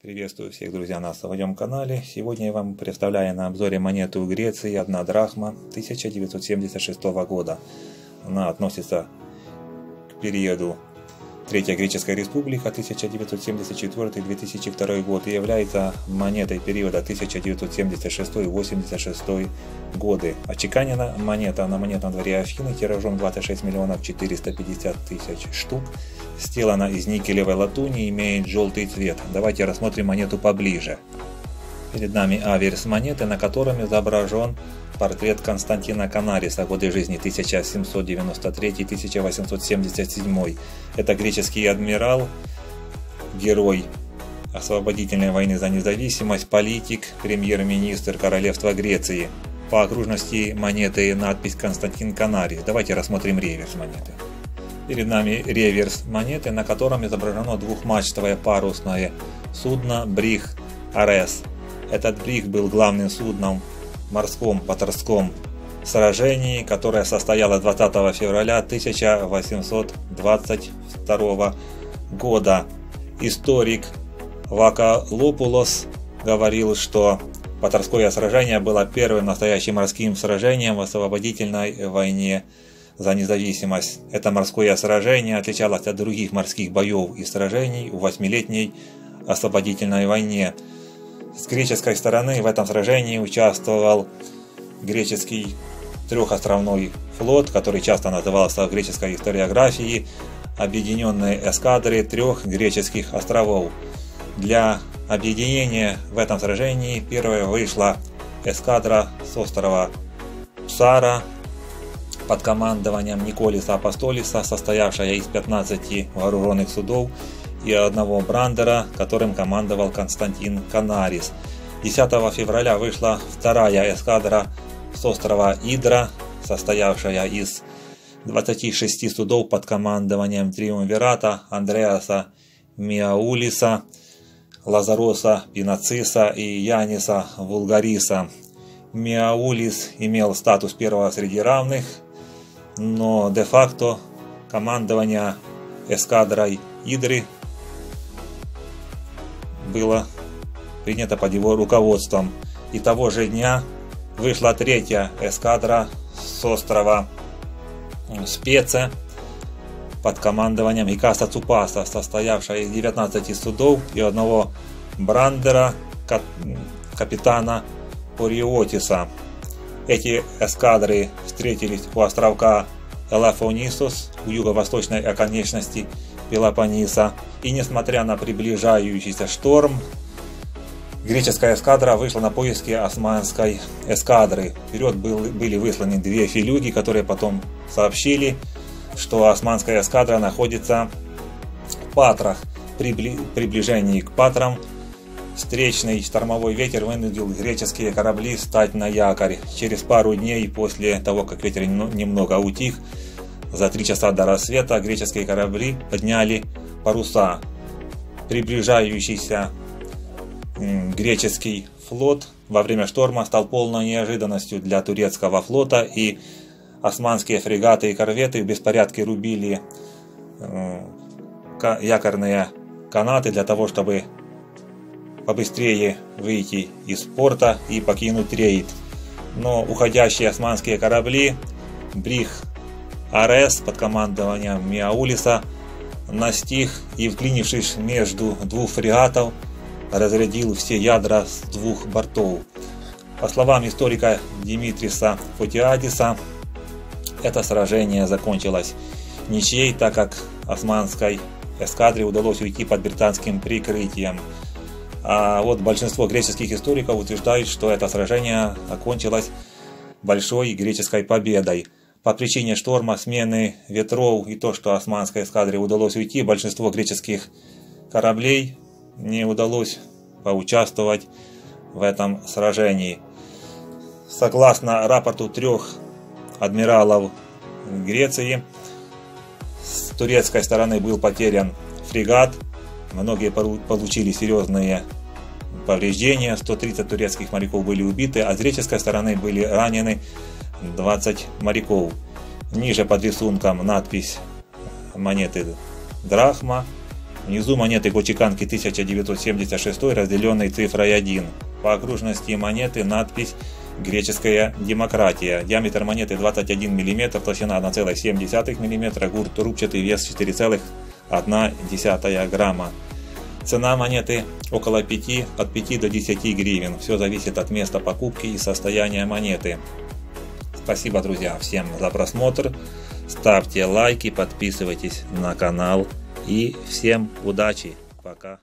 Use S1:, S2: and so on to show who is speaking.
S1: Приветствую всех, друзья, на своем канале. Сегодня я вам представляю на обзоре монету Греции 1 драхма 1976 года. Она относится к периоду Третья Греческая Республика 1974-2002 год и является монетой периода 1976-86 годы. Очеканена монета на монетном дворе Афины тиражом 26 миллионов 450 тысяч штук. Сделана из никелевой латуни, имеет желтый цвет. Давайте рассмотрим монету поближе. Перед нами аверс монеты, на котором изображен портрет Константина Канариса, годы жизни 1793-1877. Это греческий адмирал, герой освободительной войны за независимость, политик, премьер-министр Королевства Греции. По окружности монеты надпись Константин Канарис. Давайте рассмотрим реверс монеты. Перед нами реверс монеты, на котором изображено двухмачтовое парусное судно Брих Арес. Этот бриг был главным судном морском Паторском сражении, которое состоялось 20 февраля 1822 года. Историк Вакалопулос говорил, что Паторское сражение было первым настоящим морским сражением в освободительной войне за независимость. Это морское сражение отличалось от других морских боев и сражений в восьмилетней освободительной войне – с греческой стороны в этом сражении участвовал греческий трехостровной флот, который часто назывался в греческой историографии объединенной эскадры трех греческих островов. Для объединения в этом сражении первая вышла эскадра с острова Псара под командованием Николиса Апостолиса, состоявшая из 15 вооруженных судов и одного брандера, которым командовал Константин Канарис. 10 февраля вышла вторая эскадра с острова Идра, состоявшая из 26 судов под командованием Триумвирата Андреаса Миаулиса, Лазароса Пинациса и Яниса Вулгариса. Миаулис имел статус первого среди равных, но де-факто командование эскадрой Идры было принято под его руководством. И того же дня вышла третья эскадра с острова Спеце под командованием Икаса Цупаса, состоявшая из 19 судов и одного брандера капитана Ориотиса. Эти эскадры встретились у островка Элафонисус у юго-восточной оконечности Пелопонниса, и несмотря на приближающийся шторм, греческая эскадра вышла на поиски османской эскадры. Вперед был, были высланы две филюги, которые потом сообщили, что османская эскадра находится в Патрах. При приближении к Патрам встречный штормовой ветер вынудил греческие корабли стать на якорь. Через пару дней после того, как ветер немного утих, за три часа до рассвета греческие корабли подняли паруса. Приближающийся греческий флот во время шторма стал полной неожиданностью для турецкого флота, и османские фрегаты и корветы в беспорядке рубили якорные канаты для того, чтобы побыстрее выйти из порта и покинуть рейд. Но уходящие османские корабли Брих Арес под командованием Миаулиса настиг и, вклинившись между двух фрегатов, разрядил все ядра с двух бортов. По словам историка Димитриса Фотиадиса, это сражение закончилось ничьей, так как османской эскадре удалось уйти под британским прикрытием. А вот большинство греческих историков утверждают, что это сражение окончилось большой греческой победой – по причине шторма, смены ветров и то, что османской эскадре удалось уйти, большинство греческих кораблей не удалось поучаствовать в этом сражении. Согласно рапорту трех адмиралов Греции, с турецкой стороны был потерян фрегат, многие получили серьезные повреждения, 130 турецких моряков были убиты, а с греческой стороны были ранены 20 моряков. Ниже под рисунком надпись монеты драхма. Внизу монеты Кочеканки 1976, разделенной цифрой 1. По окружности монеты надпись «Греческая демократия». Диаметр монеты 21 мм, толщина 1,7 мм, гурт рубчатый, вес 4,1 грамма. Цена монеты около 5, от 5 до 10 гривен. Все зависит от места покупки и состояния монеты. Спасибо, друзья, всем за просмотр. Ставьте лайки, подписывайтесь на канал. И всем удачи. Пока.